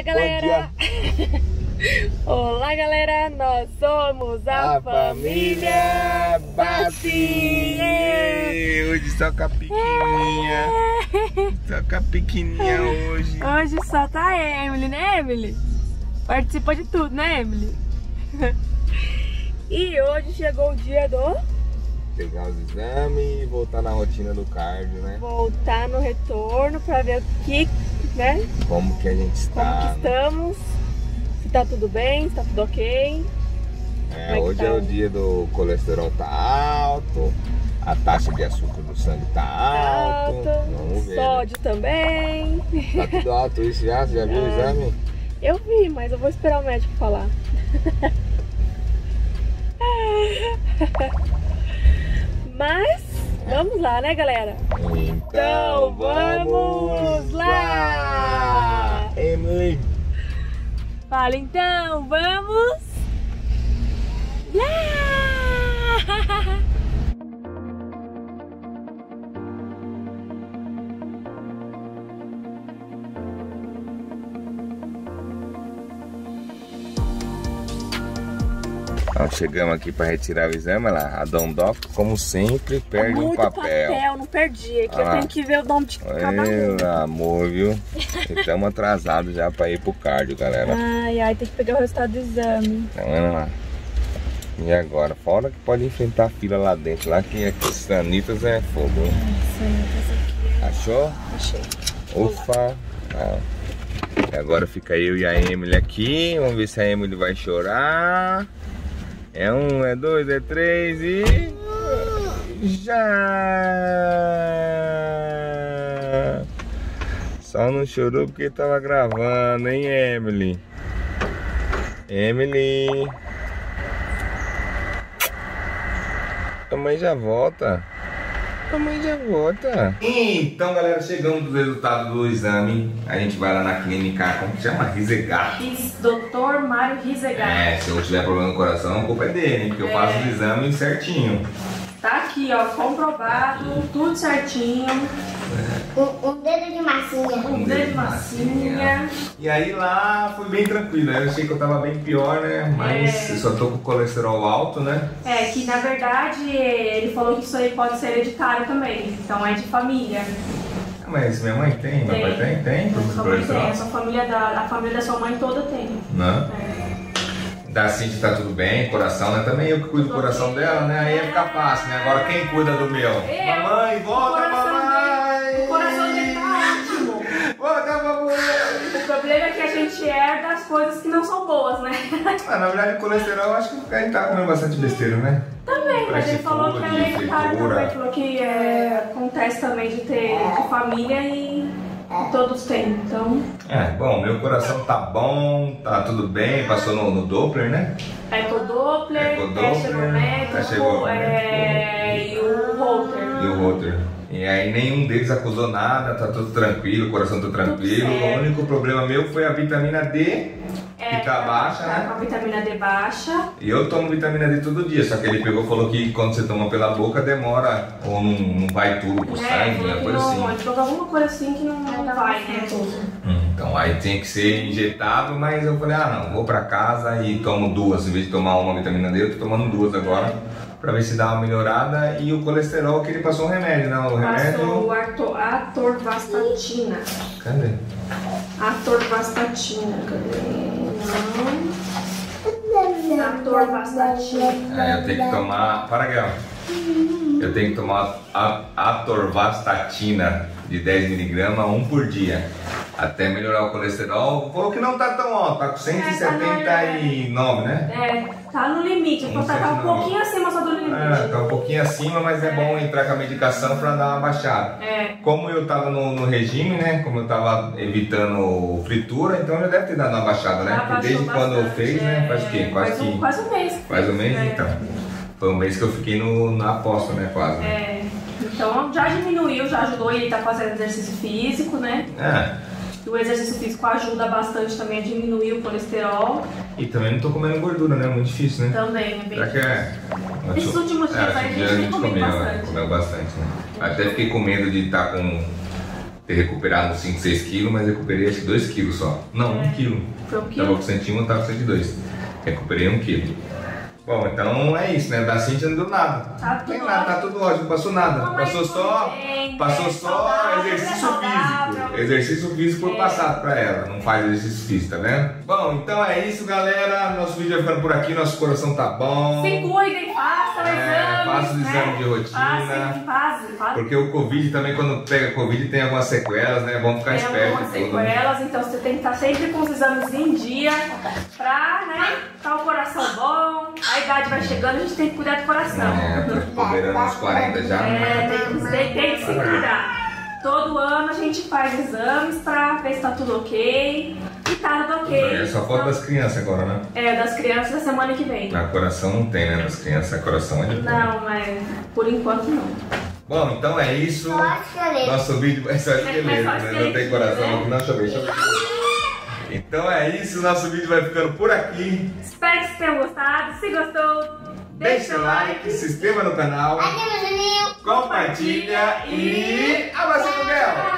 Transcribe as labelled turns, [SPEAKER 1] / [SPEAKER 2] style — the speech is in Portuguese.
[SPEAKER 1] Olá, galera! Olá, galera! Nós somos a,
[SPEAKER 2] A
[SPEAKER 1] família
[SPEAKER 2] família! Hoje só com a pequenininha. Só com a pequenininha hoje.
[SPEAKER 1] Hoje só tá a Emily, né, Emily? Participa de tudo, né, Emily? E hoje chegou o dia do
[SPEAKER 2] Pegar os exames e voltar na rotina do cardio, né?
[SPEAKER 1] voltar no retorno pra ver o que, né?
[SPEAKER 2] Como que a gente
[SPEAKER 1] Como
[SPEAKER 2] está.
[SPEAKER 1] que estamos, se tá tudo bem, se tá tudo ok.
[SPEAKER 2] É,
[SPEAKER 1] é
[SPEAKER 2] hoje
[SPEAKER 1] tá?
[SPEAKER 2] é o dia do colesterol tá alto, a taxa de açúcar do sangue tá alto. Vamos ver. né?
[SPEAKER 1] sódio também.
[SPEAKER 2] Tá tudo alto isso já? Você já viu o
[SPEAKER 1] Ah.
[SPEAKER 2] exame?
[SPEAKER 1] Eu vi, mas eu vou esperar o médico falar. mas vamos lá, né, galera?
[SPEAKER 2] Então
[SPEAKER 1] vamos lá!
[SPEAKER 2] Emily.
[SPEAKER 1] Fala então, vamos lá!
[SPEAKER 2] Chegamos aqui para retirar o exame, olha lá, a Dondoc, como sempre, perde um
[SPEAKER 1] Muito
[SPEAKER 2] papel.
[SPEAKER 1] não perdi. Aqui
[SPEAKER 2] Ah
[SPEAKER 1] eu tenho que ver o nome de cada um.
[SPEAKER 2] Meu amor, viu? Estamos atrasados já para ir pro cardio, galera.
[SPEAKER 1] Ai, ai, tem que pegar o resultado do exame.
[SPEAKER 2] Então, olha lá. E agora? Fora que pode enfrentar a fila lá dentro, lá que aqui Sanitas é fogo. hein?
[SPEAKER 1] Essa aqui
[SPEAKER 2] Achou?
[SPEAKER 1] achei.
[SPEAKER 2] Ufa! Ah. E agora fica eu e a Emily aqui. Vamos ver se a Emily vai chorar. É um, é dois, é três e. Já! Só não chorou porque tava gravando, hein, Emily? Emily! A mãe já volta. A mãe já volta. Então, galera, chegamos do resultado do exame. A gente vai lá na clínica, como que chama? Rizegar.
[SPEAKER 1] Dr. Mário Rizegar.
[SPEAKER 2] É, se eu tiver problema no coração, a culpa é dele, hein? Porque eu
[SPEAKER 1] É.
[SPEAKER 2] faço o exame certinho.
[SPEAKER 1] Tá aqui, ó, comprovado, tudo certinho.
[SPEAKER 3] Um, um dedo de massinha.
[SPEAKER 1] Um dedo de massinha.
[SPEAKER 2] E aí lá foi bem tranquilo. Eu achei que eu tava bem pior, né? Mas
[SPEAKER 1] É.
[SPEAKER 2] eu só tô com colesterol alto, né?
[SPEAKER 1] É, que na verdade ele falou que isso aí pode ser hereditário também. Então é de família.
[SPEAKER 2] Ah, Mas minha mãe tem, meu pai tem, tem,
[SPEAKER 1] sua mãe tem, a sua família da, a família da sua mãe toda tem.
[SPEAKER 2] Não.
[SPEAKER 1] É.
[SPEAKER 2] Da Cintia tá tudo bem, coração, né? Também eu que cuido do coração dela, né? Aí ia ficar fácil, né? Agora quem cuida do meu?
[SPEAKER 1] Eu.
[SPEAKER 2] Mamãe,
[SPEAKER 1] O
[SPEAKER 2] volta, mamãe!
[SPEAKER 1] dele- O coração dele tá ótimo.
[SPEAKER 2] Volta, mamãe!
[SPEAKER 1] O problema é que a gente herda as coisas que não são boas, né?
[SPEAKER 2] Ah, na verdade, o colesterol, eu acho que a gente tá comendo bastante besteira, né?
[SPEAKER 1] Também, mas ele falou que é hereditário também. Falou que é, acontece também de ter de família e todos têm. Então,
[SPEAKER 2] É, bom, meu coração tá bom, tá tudo bem, passou no, no Doppler, né?
[SPEAKER 1] Ecodoppler,
[SPEAKER 2] Ecodoppler,
[SPEAKER 1] teste no médico,
[SPEAKER 2] teste no
[SPEAKER 1] é, e o Holter.
[SPEAKER 2] E o Rotter. E aí nenhum deles acusou nada, tá tudo tranquilo, o coração tá tranquilo. O único problema meu foi a vitamina D, que tá baixa,
[SPEAKER 1] tá
[SPEAKER 2] né?
[SPEAKER 1] com a vitamina D baixa.
[SPEAKER 2] E eu tomo vitamina D todo dia, só que ele pegou e falou que quando você toma pela boca demora, ou não, não vai tudo pro
[SPEAKER 1] É,
[SPEAKER 2] sangue, coisa
[SPEAKER 1] não,
[SPEAKER 2] assim.
[SPEAKER 1] ele falou alguma coisa assim que não, não vai, né?
[SPEAKER 2] Hum, Então aí tem que ser injetado, mas eu falei, ah não, vou pra casa e tomo duas, em vez de tomar uma vitamina D, eu tô tomando duas agora, pra ver se dá uma melhorada. E o colesterol que ele passou um remédio, né? O remédio.
[SPEAKER 1] Passou o ator, atorvastatina.
[SPEAKER 2] Cadê?
[SPEAKER 1] Atorvastatina, cadê?
[SPEAKER 2] Aí eu tenho que tomar. Para, Guel. Eu tenho que tomar atorvastatina de 10mg, um por dia. Até melhorar o colesterol. Falou que não tá tão alto, tá com 179, né?
[SPEAKER 1] É, tá no limite. Então tá, tá um pouquinho acima só do limite.
[SPEAKER 2] É, tá um pouquinho acima, mas é bom entrar com a medicação pra dar uma baixada.
[SPEAKER 1] É.
[SPEAKER 2] Como eu tava no, no regime, né? Como eu tava evitando fritura, então já deve ter dado uma baixada, né? Porque desde quando
[SPEAKER 1] bastante,
[SPEAKER 2] fez, né?
[SPEAKER 1] é,
[SPEAKER 2] Faz o quê? Quase
[SPEAKER 1] faz um,
[SPEAKER 2] que.
[SPEAKER 1] quase um mês.
[SPEAKER 2] Faz um mês,
[SPEAKER 1] É.
[SPEAKER 2] então. Foi um mês que eu fiquei no, na aposta, né? Quase.
[SPEAKER 1] É, então já diminuiu, já ajudou ele tá fazendo exercício físico, né?
[SPEAKER 2] É.
[SPEAKER 1] O exercício físico ajuda bastante também a diminuir o colesterol.
[SPEAKER 2] E também não tô comendo gordura, né? Muito difícil, né?
[SPEAKER 1] Também é bem.
[SPEAKER 2] Será que é?
[SPEAKER 1] Esses últimos dias
[SPEAKER 2] é,
[SPEAKER 1] aí a gente tem comido
[SPEAKER 2] comeu,
[SPEAKER 1] bastante.
[SPEAKER 2] comeu bastante, né? Até fiquei com medo de estar com. ter recuperado uns 5, 6 quilos, mas recuperei acho que 2 quilos só. Não, 1
[SPEAKER 1] É.
[SPEAKER 2] quilo.
[SPEAKER 1] Foi um
[SPEAKER 2] Tava
[SPEAKER 1] quilo?
[SPEAKER 2] com 101, tava com 102. Recuperei 1 quilo. Bom, então é isso, né? Da Cintia não deu nada.
[SPEAKER 1] Tá
[SPEAKER 2] não tem nada, tá tudo ótimo, passou nada.
[SPEAKER 1] Não, mas
[SPEAKER 2] passou só,
[SPEAKER 1] bem,
[SPEAKER 2] passou
[SPEAKER 1] é
[SPEAKER 2] só
[SPEAKER 1] saudável,
[SPEAKER 2] exercício
[SPEAKER 1] é saudável.
[SPEAKER 2] físico. Exercício físico foi
[SPEAKER 1] É.
[SPEAKER 2] passado pra ela, não faz exercício físico, tá vendo? Bom, então é isso, galera. Nosso vídeo vai ficando por aqui, nosso coração tá bom.
[SPEAKER 1] Se cuidem, façam
[SPEAKER 2] É, faça os
[SPEAKER 1] né?
[SPEAKER 2] exames de rotina.
[SPEAKER 1] Façam, façam, façam.
[SPEAKER 2] Porque o Covid também, quando pega Covid, tem algumas sequelas, né? É bom ficar
[SPEAKER 1] Tem
[SPEAKER 2] esperto.
[SPEAKER 1] algumas
[SPEAKER 2] tudo.
[SPEAKER 1] sequelas, então você tem que estar sempre com os exames em dia pra, né, tá o coração bom, a idade vai chegando, a gente tem que cuidar do coração.
[SPEAKER 2] É, tô beirando uns 40 já.
[SPEAKER 1] É, tem, que- tem- tem que se cuidar. Todo ano a gente faz exames pra ver se tá tudo ok. E tá tudo ok.
[SPEAKER 2] É só foto das crianças agora, né?
[SPEAKER 1] É, das crianças da semana que vem.
[SPEAKER 2] Na coração não tem, né? Das crianças, coração é de
[SPEAKER 1] Não, mas por enquanto não.
[SPEAKER 2] Bom, então é isso. Nosso vídeo vai só
[SPEAKER 1] Mas
[SPEAKER 2] esqueleto,
[SPEAKER 1] só
[SPEAKER 2] né? Não tem coração
[SPEAKER 1] né?
[SPEAKER 2] aqui. Não, deixa eu ver, deixa eu ver. Então é isso, nosso vídeo vai ficando por aqui.
[SPEAKER 1] Espero que vocês tenham gostado. Se gostou,
[SPEAKER 2] Deixa o like, se inscreva no canal,
[SPEAKER 3] Ativa o sininho.
[SPEAKER 2] compartilha e... Abraço, Miguel!